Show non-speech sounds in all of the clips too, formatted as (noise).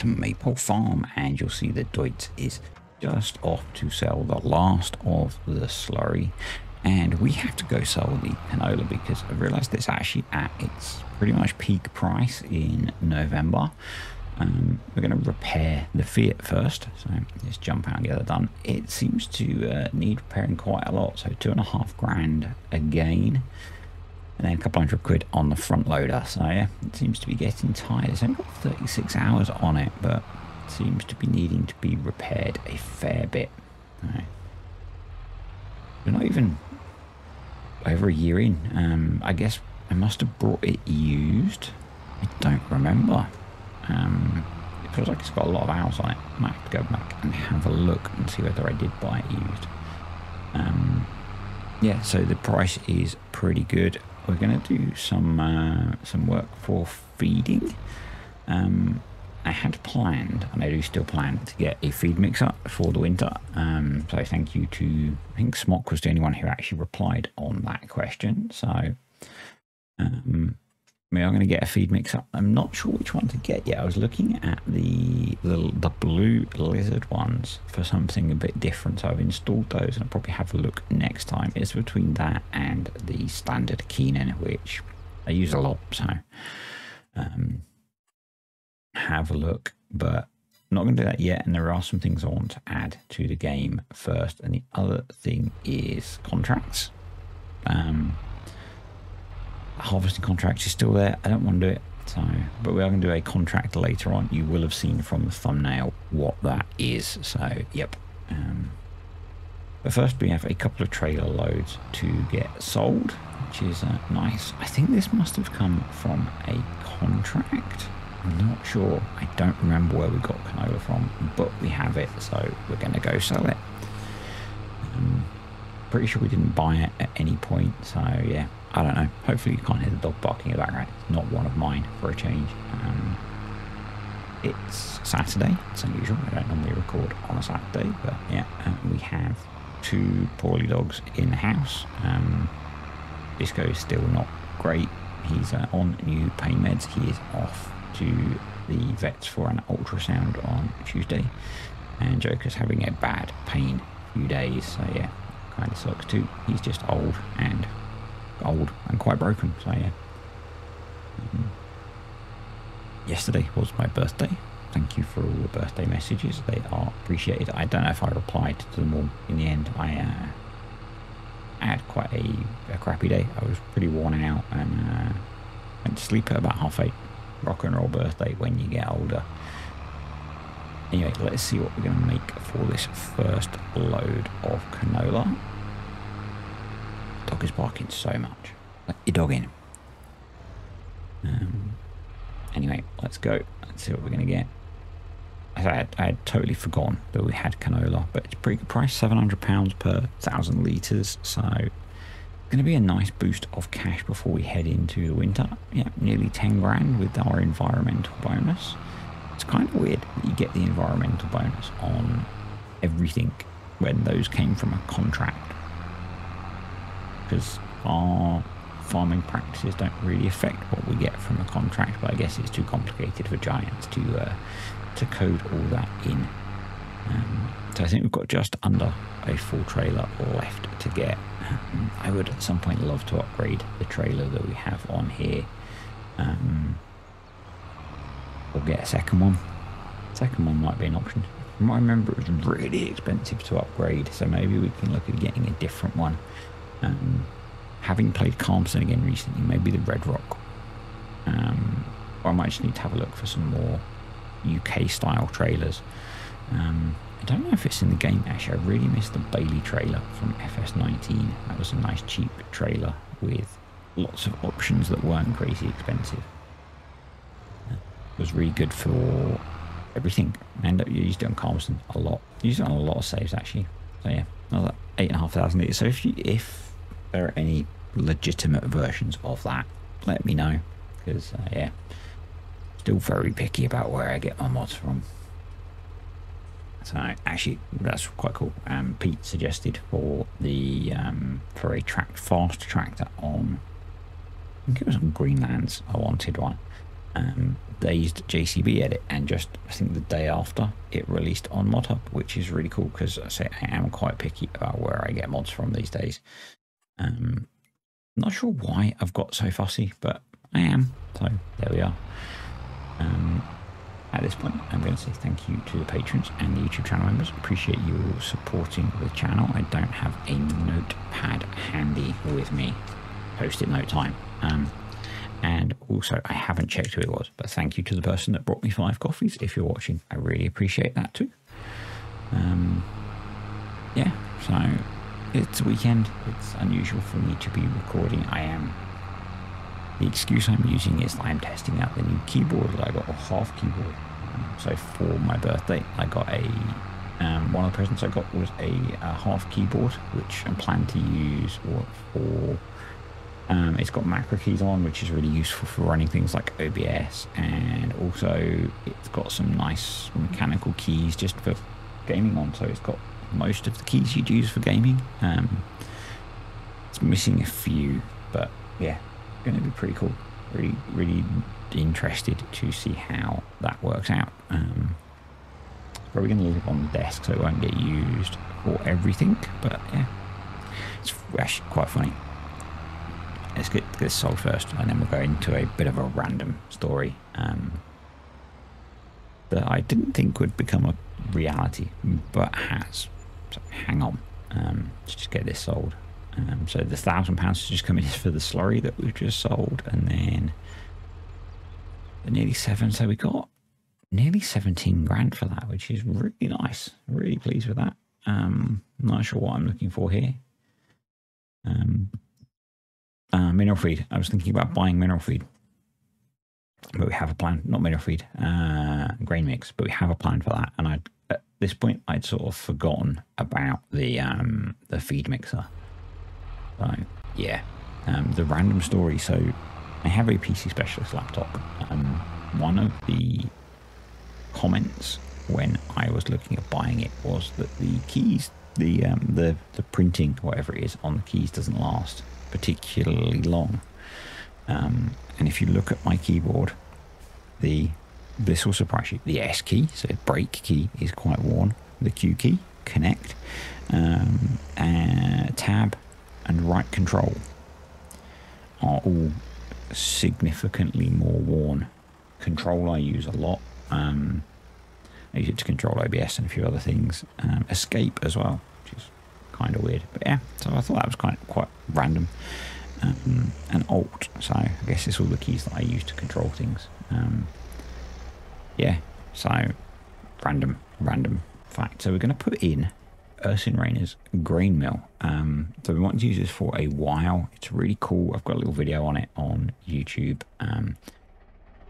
to Maypole Farm and you'll see that Deutz is just off to sell the last of the slurry and we have to go sell the canola because I realized it's actually at its pretty much peak price in November. Um, we're going to repair the Fiat first, so let's jump out and get that done. It seems to uh, need repairing quite a lot, so two and a half grand again and then a couple hundred quid on the front loader. So yeah, it seems to be getting tired. It's only got 36 hours on it, but it seems to be needing to be repaired a fair bit. Right. We're not even over a year in. Um, I guess I must have brought it used. I don't remember. Um, it feels like it's got a lot of hours on it. I might have to go back and have a look and see whether I did buy it used. Um, yeah, so the price is pretty good we're going to do some uh, some work for feeding. Um, I had planned, and I do still plan, to get a feed mixer for the winter. Um, so thank you to, I think Smock was the only one who actually replied on that question. So um, we are going to get a feed mix up. I'm not sure which one to get yet. I was looking at the, the, the blue lizard ones for something a bit different. So I've installed those and I'll probably have a look next time. It's between that and the standard Keenan, which I use a lot. So um, have a look, but I'm not going to do that yet. And there are some things I want to add to the game first. And the other thing is contracts. Um, harvesting contract is still there. I don't want to do it. So, but we are going to do a contract later on. You will have seen from the thumbnail what that is. So, yep. Um, but first, we have a couple of trailer loads to get sold, which is uh, nice. I think this must have come from a contract. I'm not sure. I don't remember where we got canola from, but we have it, so we're going to go sell it. Um, pretty sure we didn't buy it at any point, so yeah, I don't know. Hopefully you can't hear the dog barking in the background. It's not one of mine for a change. Um, it's Saturday. It's unusual. I don't normally record on a Saturday, but yeah, um, we have two poorly dogs in the house. Um, Disco is still not great. He's uh, on new pain meds. He is off to the vets for an ultrasound on Tuesday, and Joker's having a bad pain few days. So yeah, kind of sucks too. He's just old and old and quite broken. So yeah. Um, yesterday was my birthday. Thank you for all the birthday messages. They are appreciated. I don't know if I replied to them all in the end. I, uh, had quite a, a, crappy day. I was pretty worn out and uh, went to sleep at about half eight. Rock and roll birthday when you get older. Anyway, let's see what we're going to make for this first load of canola dog is barking so much. Let your dog in. Um, anyway, let's go. Let's see what we're going to get. I had, I had totally forgotten that we had canola, but it's pretty good price, £700 per thousand litres. So going to be a nice boost of cash before we head into the winter. Yeah, nearly 10 grand with our environmental bonus. It's kind of weird that you get the environmental bonus on everything when those came from a contract because our farming practices don't really affect what we get from a contract. But I guess it's too complicated for giants to uh, to code all that in. Um, so I think we've got just under a full trailer left to get. Um, I would at some point love to upgrade the trailer that we have on here. Um, or get a second one. Second one might be an option. I remember, it was really expensive to upgrade, so maybe we can look at getting a different one. Um, having played Calmsden again recently, maybe the Red Rock. Um, or I might just need to have a look for some more UK style trailers. Um, I don't know if it's in the game actually. I really missed the Bailey trailer from FS19. That was a nice cheap trailer with lots of options that weren't crazy expensive. It was really good for everything. I end up using it on Calmsden a lot. Used it on a lot of saves actually. So yeah, another eight and a half thousand. So if you if there are any legitimate versions of that, let me know. Because, uh, yeah, still very picky about where I get my mods from. So actually, that's quite cool. Um, Pete suggested for the um, for a Fastrac tractor on. I think it was on Greenlands. I wanted one. um, used JCB edit, and just I think the day after it released on ModHub, which is really cool because I say I am quite picky about where I get mods from these days. Um, not sure why I've got so fussy, but I am. So there we are. Um, at this point, I'm going to say thank you to the patrons and the YouTube channel members. Appreciate you supporting the channel. I don't have a notepad handy with me. Post-it note time. Um, and also, I haven't checked who it was, but thank you to the person that brought me five coffees. If you're watching, I really appreciate that too. Um, yeah, so it's a weekend. It's unusual for me to be recording. I am the excuse I'm using is I'm testing out the new keyboard that I got, a half keyboard. Um, so for my birthday, I got a um, one of the presents I got was a, a half keyboard, which I'm planning to use for. Um, it's got macro keys on, which is really useful for running things like OBS, and also it's got some nice mechanical keys just for gaming on. So it's got most of the keys you'd use for gaming. Um, it's missing a few, but yeah, going to be pretty cool. Really, really interested to see how that works out. Um, probably going to leave it on the desk so it won't get used for everything, but yeah, it's actually quite funny. Let's get this sold first, and then we'll go into a bit of a random story um, that I didn't think would become a reality, but has. So hang on, um, let's just get this sold. Um, so the thousand pounds is just coming in (laughs) for the slurry that we've just sold, and then the nearly seven. So we got nearly seventeen grand for that, which is really nice. Really pleased with that. Um, not sure what I'm looking for here. Um, uh, mineral feed. I was thinking about buying mineral feed, but we have a plan. Not mineral feed, uh, grain mix, but we have a plan for that. And I, this point, I'd sort of forgotten about the um, the feed mixer. So yeah, um, the random story. So I have a PC specialist laptop. Um, one of the comments when I was looking at buying it was that the keys, the um, the the printing, whatever it is, on the keys doesn't last particularly long. Um, and if you look at my keyboard, the this will surprise you. The S key, so break key, is quite worn. The Q key, connect, um, uh, tab, and right control are all significantly more worn. Control I use a lot. Um, I use it to control OBS and a few other things. Um, escape as well, which is kind of weird. But yeah, so I thought that was of quite random. Um, and Alt, so I guess it's all the keys that I use to control things. Um, yeah, so random, random fact. So we're going to put in Ursin Rayner's grain mill. Um, so we want to use this for a while. It's really cool. I've got a little video on it on YouTube. Um,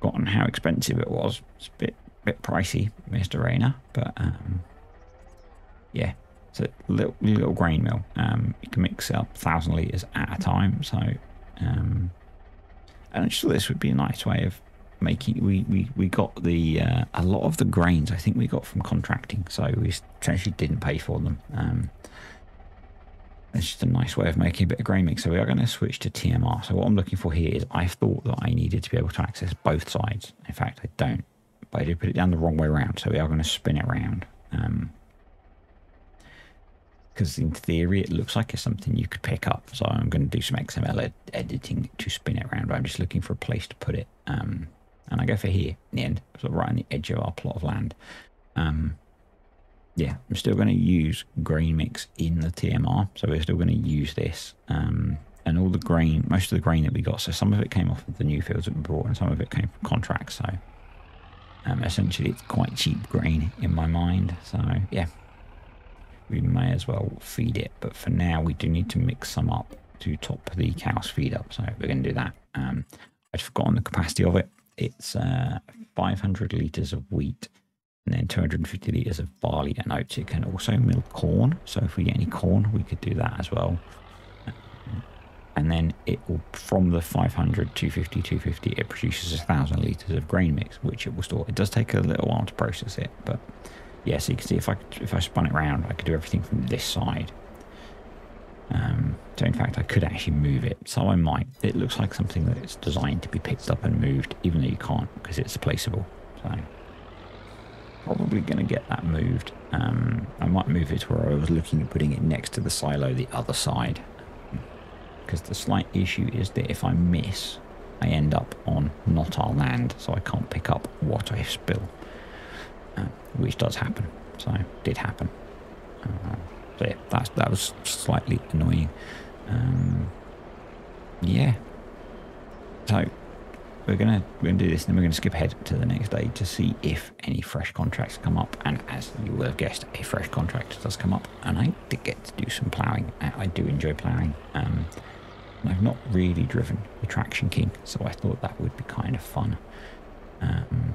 got on how expensive it was. It's a bit bit pricey, Mr. Rayner, but um, yeah, it's a little little grain mill. Um, you can mix up thousand liters at a time. So, um, and I just thought this would be a nice way of making we we, we got the uh, a lot of the grains I think we got from contracting so we essentially didn't pay for them. Um, it's just a nice way of making a bit of grain mix. So we are going to switch to TMR so what I'm looking for here is I thought that I needed to be able to access both sides. In fact I don't but I did put it down the wrong way around. So we are going to spin it around because um, in theory it looks like it's something you could pick up. So I'm going to do some XML ed editing to spin it around. But I'm just looking for a place to put it um, and I go for here in the end, of right on the edge of our plot of land. Um, yeah, I'm still going to use grain mix in the TMR, so we're still going to use this. Um, and all the grain, most of the grain that we got, so some of it came off of the new fields that we brought, and some of it came from contracts. So um, essentially, it's quite cheap grain in my mind. So yeah, we may as well feed it, but for now, we do need to mix some up to top the cow's feed up. So we're going to do that. Um, I'd forgotten the capacity of it it's uh, 500 litres of wheat and then 250 litres of barley and oats. It can also milk corn. So if we get any corn, we could do that as well. And then it will, from the 500, 250, 250, it produces a thousand litres of grain mix, which it will store. It does take a little while to process it, but yeah, so you can see if I if I spun it around, I could do everything from this side. Um, so in fact, I could actually move it. So I might. It looks like something that it's designed to be picked up and moved, even though you can't because it's placeable. So probably going to get that moved. Um, I might move it where I was looking at putting it next to the silo the other side. Because the slight issue is that if I miss, I end up on not our land, so I can't pick up what I spill. Uh, which does happen. So, did happen. Uh, so yeah, that's, that was slightly annoying. Um, yeah. So we're gonna we're gonna do this, and then we're gonna skip ahead to the next day to see if any fresh contracts come up. And as you will have guessed, a fresh contract does come up, and I did get to do some ploughing. I, do enjoy ploughing. Um, I've not really driven the Traction King, so I thought that would be kind of fun. Um,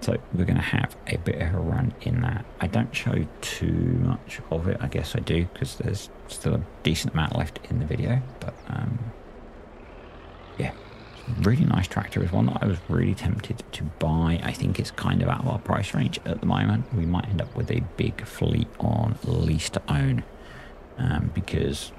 so we're going to have a bit of a run in that. I don't show too much of it. I guess I do because there's still a decent amount left in the video. But um, yeah, really nice tractor is one that I was really tempted to buy. I think it's kind of out of our price range at the moment. We might end up with a big fleet on lease to own um, because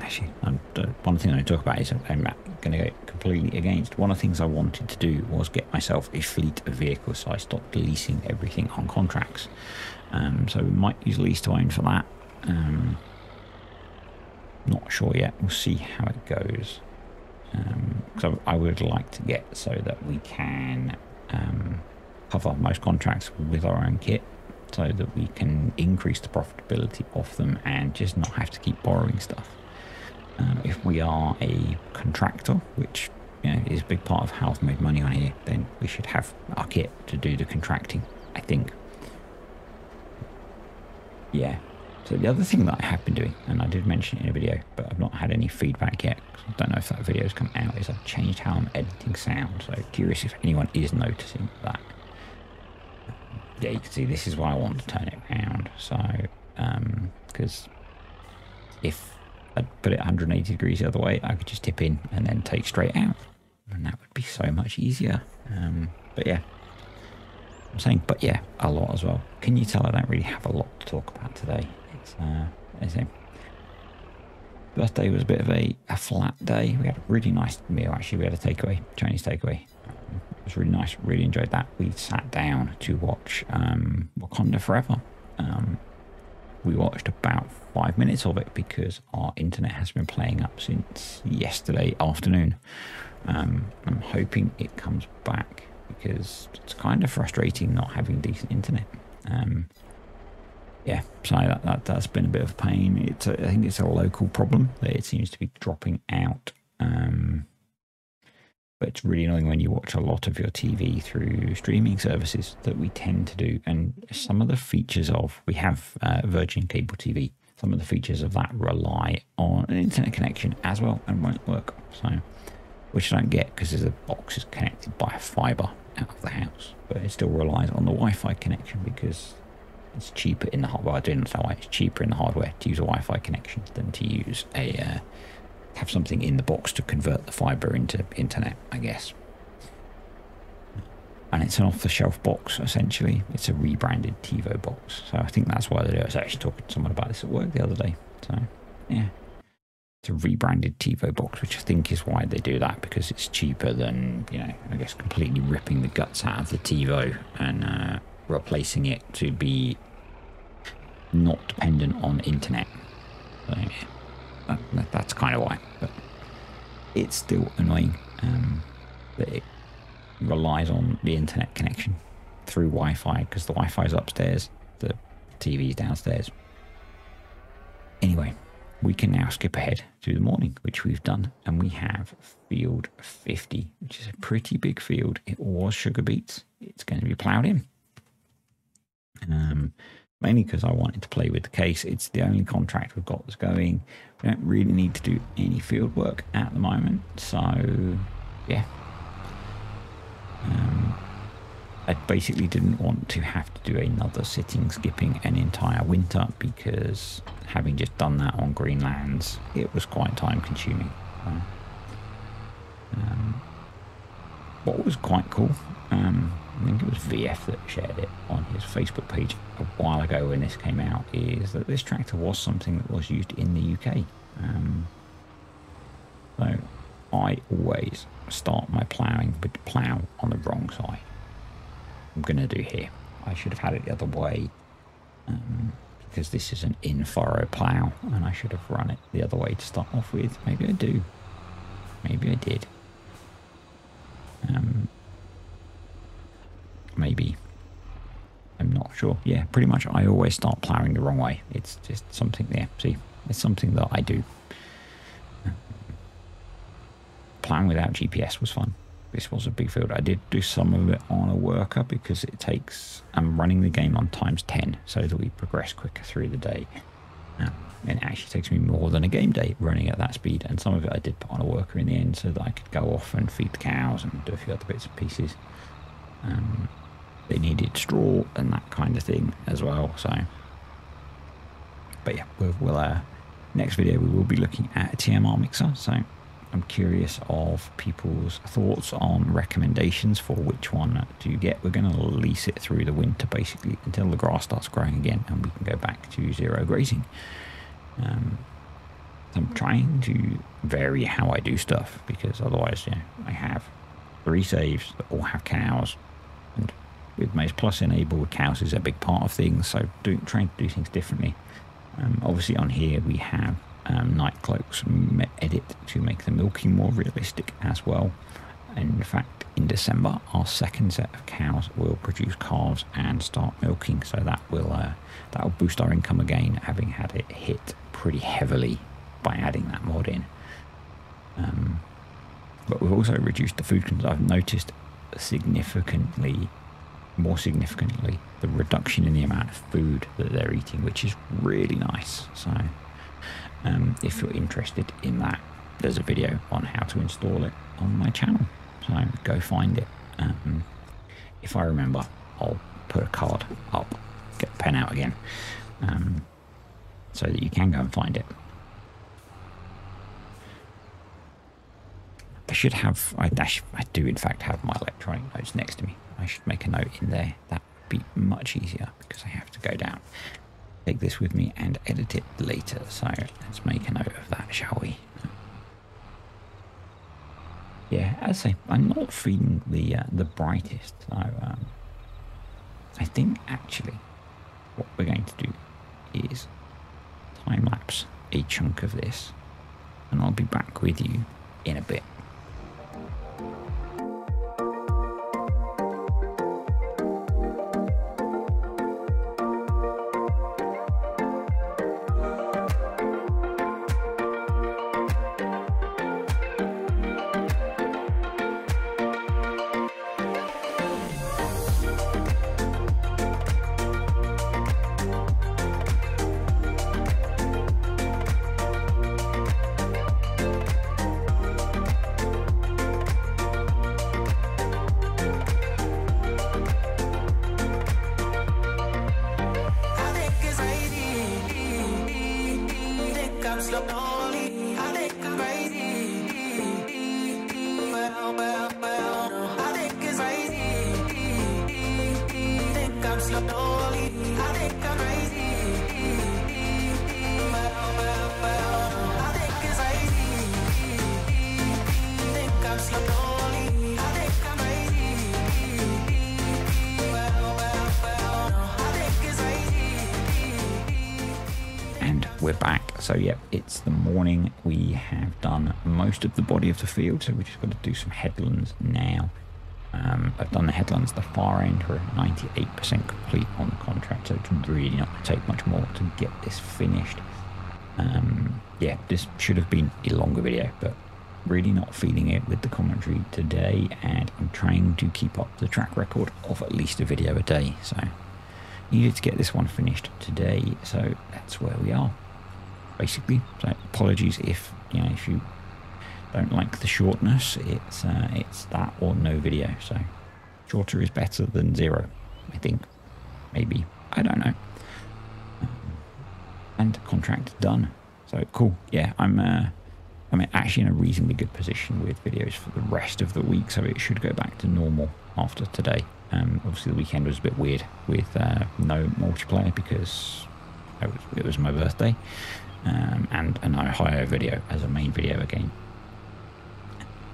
actually, I'm, one thing I talk about is I'm going to go completely against. One of the things I wanted to do was get myself a fleet of vehicles, so I stopped leasing everything on contracts. Um, so we might use lease to own for that. Um, not sure yet. We'll see how it goes. Because um, I would like to get so that we can um, cover most contracts with our own kit so that we can increase the profitability of them and just not have to keep borrowing stuff. Um, if we are a contractor, which you know, is a big part of how I've made money on here, then we should have our kit to do the contracting, I think. Yeah. So the other thing that I have been doing, and I did mention it in a video, but I've not had any feedback yet, I don't know if that video has come out, is I've changed how I'm editing sound. So curious if anyone is noticing that. Yeah, you can see this is why I want to turn it around. So, because um, if I'd put it 180 degrees the other way, I could just tip in and then take straight out. And that would be so much easier. Um, but yeah, I'm saying, but yeah, a lot as well. Can you tell I don't really have a lot to talk about today? It's, uh, it's a birthday was a bit of a, a flat day. We had a really nice meal, actually. We had a takeaway, Chinese takeaway. It was really nice. Really enjoyed that. We sat down to watch um, Wakanda Forever. Um, we watched about five minutes of it because our internet has been playing up since yesterday afternoon. Um, I'm hoping it comes back because it's kind of frustrating not having decent internet. Um, yeah, so that, that, that's been a bit of a pain. It's a, I think it's a local problem it seems to be dropping out. Um, but it's really annoying when you watch a lot of your TV through streaming services that we tend to do. And some of the features of, we have uh, Virgin Cable TV, some of the features of that rely on an internet connection as well and won't work. So, which I don't get because the box is connected by a fiber out of the house, but it still relies on the Wi-Fi connection because it's cheaper in the hardware. I don't know why it's cheaper in the hardware to use a Wi-Fi connection than to use a uh, have something in the box to convert the fiber into internet, I guess. And it's an off-the-shelf box, essentially. It's a rebranded TiVo box. So I think that's why they do it. I was actually talking to someone about this at work the other day. So, yeah. It's a rebranded TiVo box, which I think is why they do that, because it's cheaper than, you know, I guess completely ripping the guts out of the TiVo and uh, replacing it to be not dependent on internet. So, yeah that, that, that's kind of why. But it's still annoying um, that it relies on the internet connection through Wi-Fi because the Wi-Fi is upstairs, the TV is downstairs. Anyway, we can now skip ahead to the morning, which we've done, and we have field 50, which is a pretty big field. It was sugar beets. It's going to be ploughed in. Um, mainly because I wanted to play with the case. It's the only contract we've got that's going. We don't really need to do any field work at the moment. So, yeah. Um, I basically didn't want to have to do another sitting, skipping an entire winter because having just done that on Greenlands, it was quite time consuming. um, what was quite cool um, I think it was VF that shared it his Facebook page a while ago when this came out, is that this tractor was something that was used in the UK. Um, so I always start my ploughing with the plough on the wrong side. I'm going to do here. I should have had it the other way um, because this is an in furrow plough and I should have run it the other way to start off with. Maybe I do. Maybe I did. Um, maybe. I'm not sure. Yeah, pretty much I always start ploughing the wrong way. It's just something there. See, it's something that I do. Ploughing without GPS was fun. This was a big field. I did do some of it on a worker because it takes, I'm running the game on times 10 so that we progress quicker through the day. Um, and it actually takes me more than a game day running at that speed. And some of it I did put on a worker in the end so that I could go off and feed the cows and do a few other bits and pieces. Um, they needed straw and that kind of thing as well. So, but yeah, we'll, we'll uh, next video we will be looking at a TMR mixer. So I'm curious of people's thoughts on recommendations for which one to get. We're going to lease it through the winter basically until the grass starts growing again and we can go back to zero grazing. Um, I'm trying to vary how I do stuff because otherwise, yeah, I have three saves that all have cows, and with Maize Plus enabled, cows is a big part of things. So trying to do things differently. Um, obviously, on here we have um, Night Cloak's edit to make the milking more realistic as well. And in fact, in December, our second set of cows will produce calves and start milking. So that will uh, that will boost our income again, having had it hit pretty heavily by adding that mod in. Um, but we've also reduced the food consumption. I've noticed significantly, more significantly, the reduction in the amount of food that they're eating, which is really nice. So, um, if you're interested in that, there's a video on how to install it on my channel. So go find it. Um, if I remember, I'll put a card up, get the pen out again. Um, so that you can go and find it. I should have, I, I do in fact have my electronic notes next to me. I should make a note in there. That would be much easier because I have to go down, take this with me and edit it later. So let's make a note of that, shall we? Yeah, as I say, I'm not feeling the uh, the brightest. So um, I think actually what we're going to do is time lapse a chunk of this and I'll be back with you in a bit. We're back. So, yeah, it's the morning. We have done most of the body of the field, so we just got to do some headlands now. Um, I've done the headlands the far end. We're 98% complete on the contract, so it's really not going to take much more to get this finished. Um, yeah, this should have been a longer video, but really not feeling it with the commentary today, and I'm trying to keep up the track record of at least a video a day. So, needed to get this one finished today, so that's where we are basically. So apologies if you know if you don't like the shortness. It's uh, it's that or no video. So shorter is better than zero, I think. Maybe I don't know. Um, and contract done. So cool. Yeah, I'm. Uh, I'm actually in a reasonably good position with videos for the rest of the week, so it should go back to normal after today. Um, obviously, the weekend was a bit weird with uh, no multiplayer because it was, it was my birthday um, and an Ohio video as a main video again.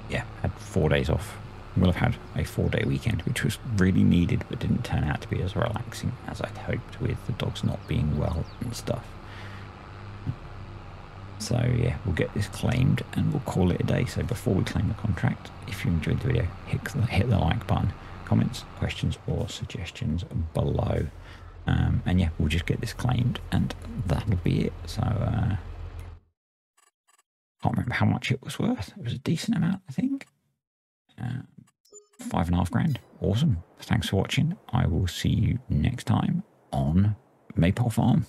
Yeah, had four days off. We'll have had a four day weekend, which was really needed but didn't turn out to be as relaxing as I'd hoped with the dogs not being well and stuff. So yeah, we'll get this claimed and we'll call it a day. So before we claim the contract, if you enjoyed the video, hit hit the like button, comments, questions or suggestions below. Um, and yeah, we'll just get this claimed and that'll be it. So uh, can't remember how much it was worth. It was a decent amount, I think. Uh, five and a half grand. Awesome. Thanks for watching. I will see you next time on Maypole Farm.